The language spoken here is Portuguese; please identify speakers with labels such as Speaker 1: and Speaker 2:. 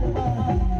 Speaker 1: Música